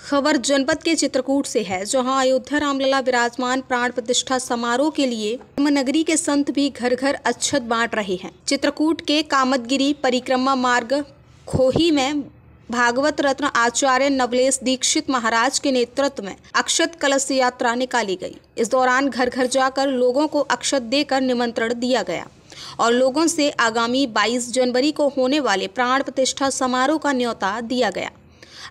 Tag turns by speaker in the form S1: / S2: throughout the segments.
S1: खबर जनपद के चित्रकूट से है, जहाँ अयोध्या रामलला विराजमान प्राण प्रतिष्ठा समारोह के लिए नगरी के संत भी घर घर अच्छत बांट रहे हैं। चित्रकूट के कामतगिरी परिक्रमा मार्ग खोही में भागवत रत्न आचार्य नवलेश दीक्षित महाराज के नेतृत्व में अक्षत कलश यात्रा निकाली गई। इस दौरान घर घर जाकर लोगों को अक्षत देकर निमंत्रण दिया गया और लोगों से आगामी 22 जनवरी को होने वाले प्राण प्रतिष्ठा समारोह का न्योता दिया गया।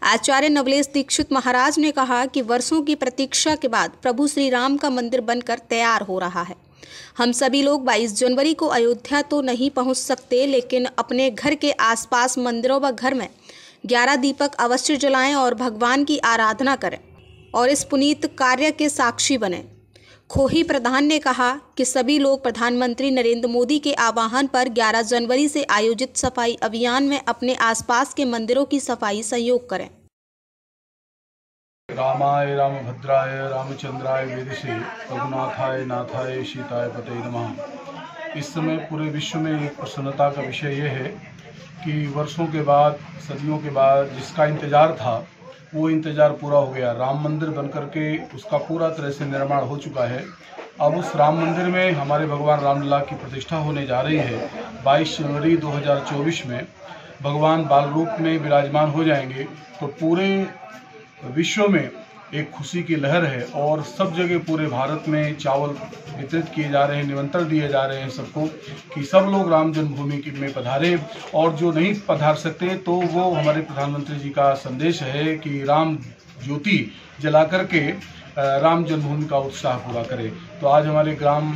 S1: आचार्य नवलेश दीक्षित महाराज ने कहा कि वर्षों की प्रतीक्षा के बाद प्रभु श्री राम का मंदिर बनकर तैयार हो रहा है। हम सभी लोग 22 जनवरी को अयोध्या तो नहीं पहुँच सकते, लेकिन अपने घर के आसपास मंदिरों व घर में 11 दीपक अवश्य जलाएँ और भगवान की आराधना करें और इस पुनीत कार्य के साक्षी बने। खोही प्रधान ने कहा कि सभी लोग प्रधानमंत्री नरेंद्र मोदी के आह्वान पर 11 जनवरी से आयोजित सफ़ाई अभियान में अपने आसपास के मंदिरों की सफ़ाई सहयोग करें।
S2: रामाय, रामभद्राय, रामचंद्राय वेदसे रघुनाथाय, नाथाय, सीताय पते नमः। इस समय पूरे विश्व में एक प्रसन्नता का विषय यह है कि वर्षों के बाद, सदियों के बाद जिसका इंतज़ार था वो इंतज़ार पूरा हो गया। राम मंदिर बनकर करके उसका पूरा तरह से निर्माण हो चुका है। अब उस राम मंदिर में हमारे भगवान रामलला की प्रतिष्ठा होने जा रही है। 22 जनवरी 2024 में भगवान बाल रूप में विराजमान हो जाएँगे। तो पूरे विश्व में एक खुशी की लहर है और सब जगह पूरे भारत में चावल वितरित किए जा रहे हैं, निमंत्रण दिए जा रहे हैं सबको कि सब लोग राम जन्मभूमि में पधारे और जो नहीं पधार सकते तो वो हमारे प्रधानमंत्री जी का संदेश है कि राम ज्योति जला करके राम जन्मभूमि का उत्साह पूरा करें। तो आज हमारे ग्राम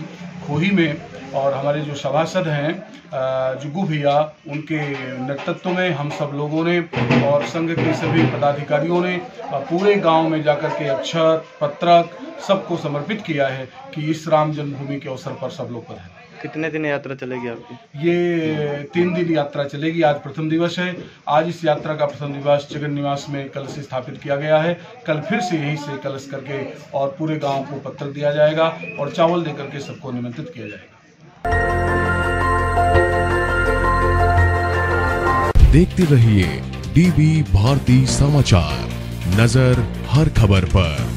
S2: खोही में और हमारे जो सभासद हैं जुगू भैया, उनके नेतृत्व में हम सब लोगों ने और संघ के सभी पदाधिकारियों ने पूरे गाँव में जाकर के अक्षर, पत्रक सबको समर्पित किया है कि इस राम जन्मभूमि के अवसर पर सब लोग पधारें
S3: कितने दिन यात्रा चलेगी आपकी?
S2: ये तीन दिन यात्रा चलेगी। आज प्रथम दिवस है। आज इस यात्रा का प्रथम दिवस जगन निवास में कलश स्थापित किया गया है। कल फिर से यहीं से कलश करके और पूरे गाँव को पत्र दिया जाएगा और चावल देकर के सबको निमंत्रित किया जाएगा।
S4: देखते रहिए डीबी भारती समाचार। नज़र हर खबर पर।